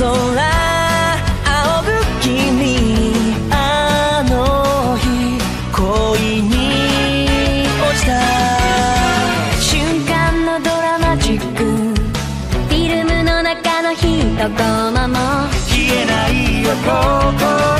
空仰ぐ君あの日恋に落ちた。瞬間のドラマチック。フィルムの中の一コマも。消えないよ心